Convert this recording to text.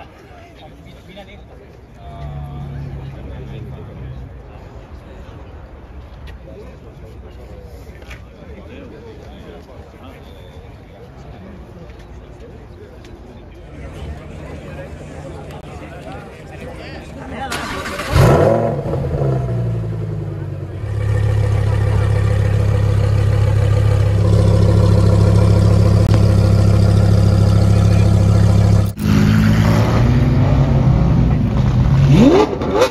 esto. What?